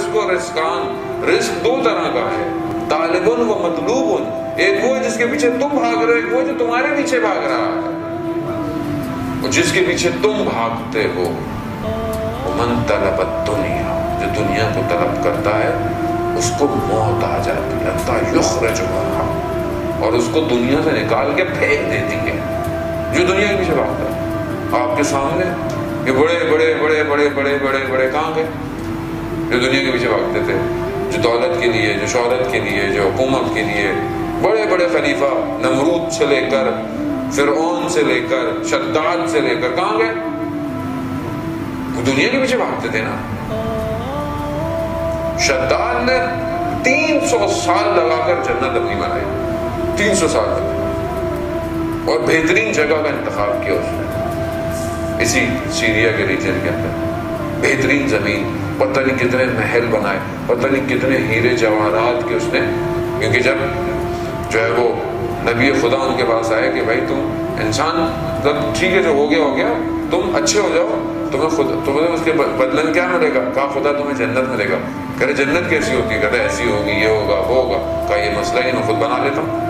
رزق و رزقان، رزق دو طرح کا ہے۔ طالبن و مطلوب ایک وہ جس کے پیچھے تم بھاگ رہے ایک وہ جو تمہارے پیچھے بھاگ رہا ہے۔ جس کے پیچھے تم بھاگتے ہو من طلب دنیا جو دنیا کو طلب کرتا ہے، اس کو موت آ جاتی ہے۔ یخرج اور اس کو دنیا سے نکال کے پھینک دیتی ہے۔ جو دنیا کے پیچھے بھاگتا ہے۔ آپ کے سامنے یہ بڑے بڑے بڑے بڑے بڑے بڑے بڑے کہاں گئے؟ جو دنیا کے پیچھے بھاگتے تھے، جو دولت کے لیے، جو شہرت کے لیے، جو حکومت کے لیے، بڑے بڑے خلیفہ نمرود سے لے کر، فرعون سے لے کر، شداد سے لے کر، کہاں گئے؟ وہ دنیا کے پیچھے بھاگتے تھے نا۔ شداد نے تین سو سال لگا کر جنت اپنی بنائی۔ تین سو سال۔ تک اور بہترین جگہ کا انتخاب کیا اس نے۔ اسی سیریا کے ریجن کے اندر۔ بہترین زمین۔ پتہ نہیں کتنے محل بنائے، پتہ نہیں کتنے ہیرے جواہرات کے اس نے، کیونکہ جب جو ہے وہ نبی خدا ان کے پاس آئے کہ بھائی تم انسان مطلب ٹھیک ہے جو ہو گیا ہو گیا، تم اچھے ہو جاؤ، تمہیں خود تمہیں اس کے بدلن کیا ملے گا؟ کہا خدا تمہیں جنت ملے گا۔ کہ جنت کیسی ہوتی؟ ہے کہ ایسی ہوگی، یہ ہوگا، وہ ہوگا۔ کہا یہ مسئلہ ہی میں خود بنا لیتا ہوں۔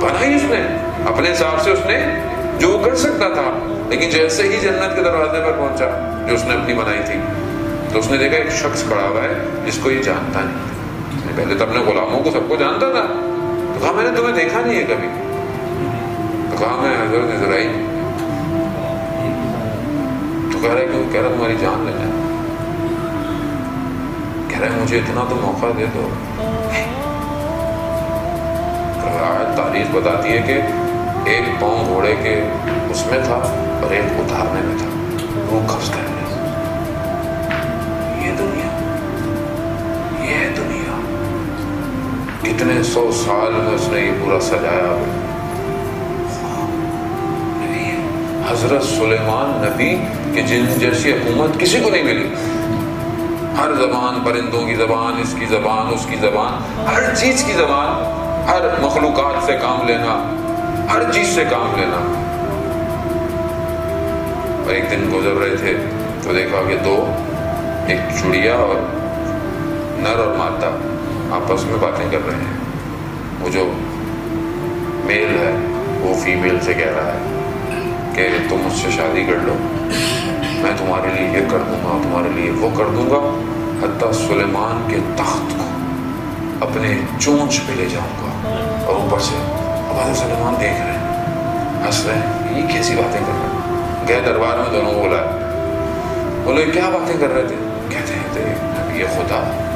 بنائی اس نے، اپنے حساب سے اس نے جو کر سکتا تھا، لیکن جیسے ہی جنت کے دروازے پر پہنچا، جو اس نے اپنی بنائی تھی۔ تو اس نے دیکھا ایک شخص کھڑا ہوا ہے، جس کو یہ جانتا نہیں۔ پہلے تو اپنے غلاموں کو سب کو جانتا تھا۔ تو کہا، میں نے تمہیں دیکھا نہیں ہے کبھی۔ تو کہا، میں حضرت اسرائیل۔ تو کہہ رہا ہے کہ کہہ رہا تمہاری جان لینا کہہ رہا ہے، مجھے اتنا تو موقع دے دو۔ تاریخ بتاتی ہے کہ ایک پاؤں گھوڑے کے اس میں تھا اور ایک اتارنے میں تھا۔ روح قبض کرنے کتنے سو سال میں اس نے یہ پورا سجایا یعنی حضرت سلیمان نبی کہ جن جیسی حکومت کسی کو نہیں ملی۔ ہر زبان پرندوں کی زبان، اس کی زبان، اس کی زبان، ہر چیز کی زبان، ہر مخلوقات سے کام لینا، ہر چیز سے کام لینا۔ اور ایک دن گزر رہے تھے تو دیکھا کہ دو، ایک چڑیا اور نر اور ماتا آپس میں باتیں کر رہے ہیں۔ وہ جو میل ہے، وہ فیمیل سے کہہ رہا ہے کہ تم مجھ سے شادی کر لو۔ میں تمہارے لیے یہ کر دوں گا، تمہارے لیے وہ کر دوں گا۔ حتیٰ سلیمان کے تخت کو اپنے چونچ پہ لے جاؤں گا۔ اور اوپر سے عباد سلمان دیکھ رہے ہیں، ہنس رہے ہیں۔ یہ کیسی باتیں کر رہے ہیں؟ گئے دربار میں دونوں بولا بولے، کیا باتیں کر رہے تھے؟ کہتے ہیں تھے خدا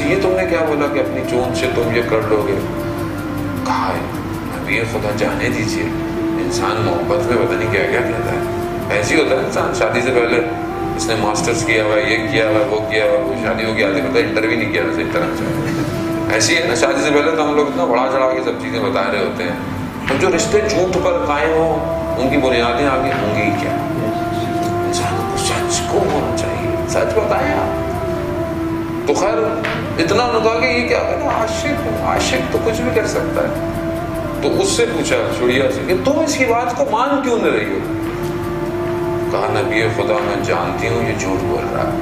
کہتے یہ تم نے کیا بولا کہ اپنی چون سے تم یہ کر لو گے کہا ہے، نبی خدا جانے دیجیے انسان محبت میں پتہ نہیں کیا کیا کہتا ہے۔ ایسی ہوتا ہے انسان، شادی سے پہلے اس نے ماسٹرز کیا ہوا ہے یہ کیا ہوا ہے وہ کیا ہوا ہے وہ شادی ہو گیا آدمی مطلب انٹرویو نہیں کیا صحیح طرح سے۔ ایسی ہے نا، شادی سے پہلے تو ہم لوگ اتنا بڑا چڑھا کے سب چیزیں بتا رہے ہوتے ہیں۔ تو جو رشتے جھوٹ پر قائم ہوں، ان کی بنیادیں آگے ہوں گی کیا؟ انسان کو سچ کو ہونا چاہیے۔ سچ بتائیں آپ۔ تو خیر، اتنا نکا کہ یہ کیا کہنا عاشق عاشق تو کچھ بھی کر سکتا ہے۔ تو اس سے پوچھا چڑیا سے جی کہ تم اس کی بات کو مان کیوں نہیں رہی ہو؟ کہا، نبی خدا، میں جانتی ہوں یہ جھوٹ بول رہا ہے۔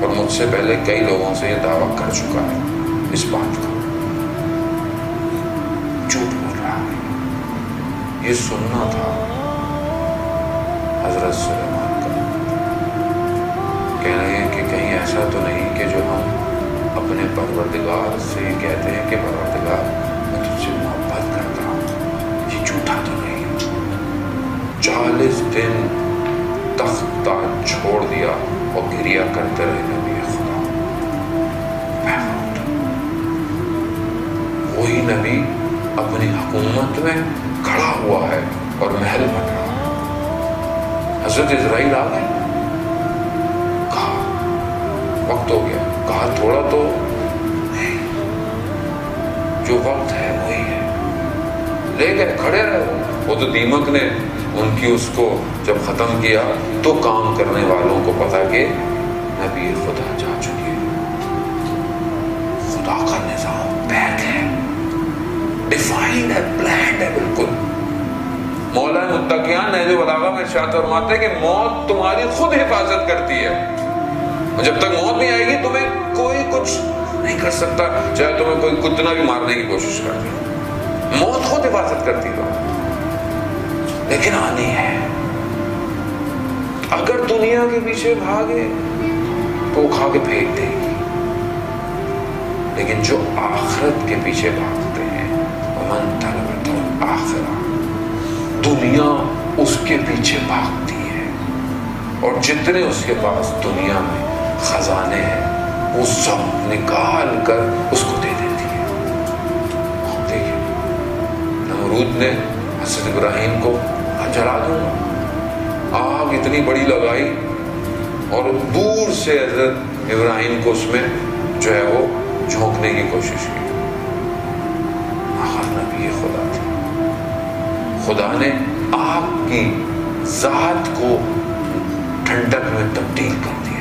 اور مجھ سے پہلے کئی لوگوں سے یہ دعویٰ کر چکا ہے۔ اس بات کا جھوٹ بول رہا ہے۔ یہ سننا تھا حضرت سلیمان کا۔ کہہ رہے ہیں ایسا تو نہیں کہ جو ہم اپنے پروردگار سے کہتے ہیں کہ پروردگار، میں تجھ سے محبت کرتا ہوں۔ یہ جھوٹا تو نہیں۔ چالیس دن تخت چھوڑ دیا اور گریا کرتے رہے نبی وہی نبی اپنی حکومت میں کھڑا ہوا ہے اور محل بن رہا حضرت اسرائیل آ گئے۔ وقت ہو گیا۔ کہا، تھوڑا تو۔ جو وقت ہے، وہی ہے۔ لے گئے، کھڑے رہے۔ وہ تو دیمک نے ان کی اس کو جب ختم کیا، تو کام کرنے والوں کو پتا کہ نبی خدا جا چکی ہے خدا کا نظام بیک ہے۔ ڈیفائنڈ ہے پلانڈ ہے، بالکل۔ مولا متقیان ہے جو بلاغا میں ارشاد فرماتے ہیں کہ موت تمہاری خود حفاظت کرتی ہے۔ جب تک موت نہیں آئے گی تمہیں کوئی کچھ نہیں کر سکتا۔ چاہے تمہیں کوئی کتنا بھی مارنے کی کوشش کر دے موت خود حفاظت کرتی ہو لیکن آنی ہے۔ اگر دنیا کے پیچھے بھاگے تو وہ کھا کے پھینک دے گی۔ لیکن جو آخرت کے پیچھے بھاگتے ہیں من طلبت آخرہ دنیا اس کے پیچھے بھاگتی ہے۔ اور جتنے اس کے پاس دنیا میں خزانے ہیں وہ سب نکال کر اس کو دے دیتی ہے۔ دیکھیں، نمرود نے حضرت ابراہیم کو جلا دوں۔ آگ اتنی بڑی لگائی اور دور سے حضرت ابراہیم کو اس میں جو ہے وہ جھونکنے کی کوشش کی۔ نبی خدا تھی خدا نے آگ کی ذات کو ٹھنڈک میں تبدیل کر دیا۔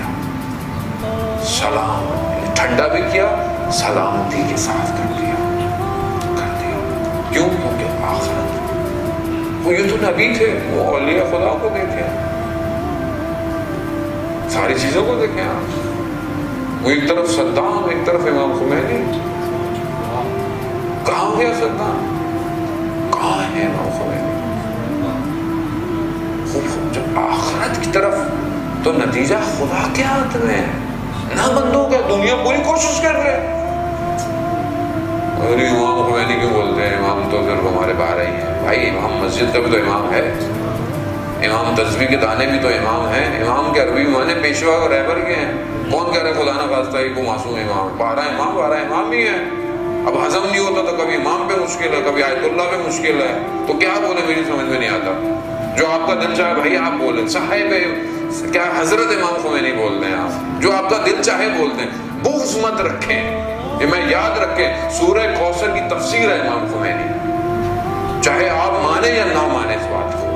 سلام۔ یعنی ٹھنڈا بھی کیا، سلامتی کے ساتھ کر دیا۔ کر دیا۔ کیوں کیونکہ آخرت۔ وہ یہ تو نبی تھے، وہ اولیاء خدا کو دیکھے۔ ساری چیزوں کو دیکھیں آپ۔ وہ ایک طرف صدام، ایک طرف امام خمینی۔ کہاں گیا صدام؟ کہاں ہے امام خمینی؟ جب آخرت کی طرف تو نتیجہ خدا کے ہاتھ میں ہے۔ نہ بندوں کا دنیا پوری کوشش کر رہے اور امام خمینی کیوں بولتے ہیں امام تو صرف ہمارے باہر ہی ہیں بھائی امام مسجد کا بھی تو امام ہے امام تزوی کے دانے بھی تو امام ہیں امام کے عربی مانے پیشوا اور رہبر کے ہیں کون کہہ رہے خدا نہ خواستہ ہے کو معصوم امام بارہ امام بارہ امام بھی ہیں اب ہضم نہیں ہوتا تو کبھی امام پہ مشکل ہے کبھی آیت اللہ پہ مشکل ہے تو کیا بولے میری سمجھ میں نہیں آتا جو آپ کا دل چاہے بھائی آپ بولیں صاحب کیا حضرت امام خمینی بول دیں آپ؟ جو آپ کا دل چاہے بول دیں۔ بغض مت رکھیں۔ یہ میں یاد رکھیں سورہ کوثر کی تفسیر ہے امام خمینی۔ چاہے آپ مانیں یا نہ مانیں اس بات کو۔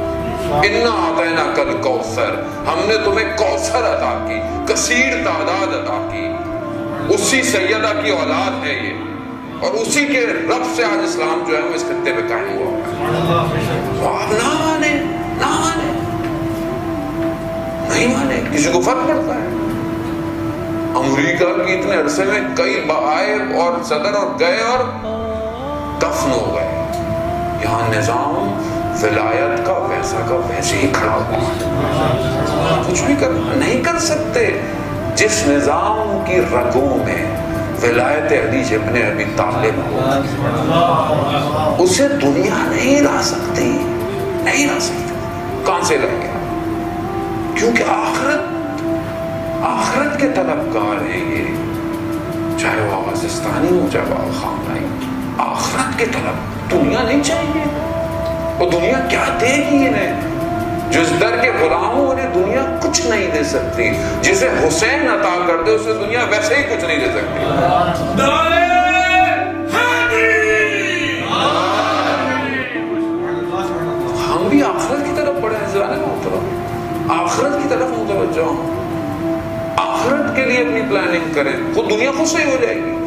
انا کل کوثر ہم نے تمہیں کوثر عطا کی کثیر تعداد عطا کی۔ اسی سیدہ کی اولاد ہے یہ۔ اور اسی کے رب سے آج اسلام جو ہے وہ اس خطے پہ قائم ہوا۔ تو آپ نہ مانیں نہ مانیں۔ نہیں مانیں کسی کو فرق پڑتا ہے؟ امریکہ کی اتنے عرصے میں کئی آئے اور صدر اور گئے اور دفن ہو گئے۔ یہاں نظام ولایت کا ویسا کا ویسے ہی کھڑا ہوا کچھ بھی کر نہیں کر سکتے۔ جس نظام کی رگوں میں ولایت علی ابن ابی طالب ہو، اسے دنیا نہیں لا سکتی۔ نہیں لا سکتی۔ کہاں سے لائیں گے؟ کیونکہ آخرت آخرت کے طلبگار ہیں یہ۔ چاہے وہ آوازستانی ہو چاہے وہ خامنائی آخرت کے طلب دنیا نہیں چاہیے۔ وہ دنیا کیا دے گی انہیں؟ جس در کے غلاموں انہیں دنیا کچھ نہیں دے سکتی۔ جسے حسین عطا کر دے اسے دنیا ویسے ہی کچھ نہیں دے سکتی۔ ہم بھی آخرت کی طرف بڑے حضران محترم۔ آخرت کی طرف متوجہ ہوں۔ آخرت کے لیے اپنی پلاننگ کریں۔ خود دنیا خود صحیح ہو جائے گی۔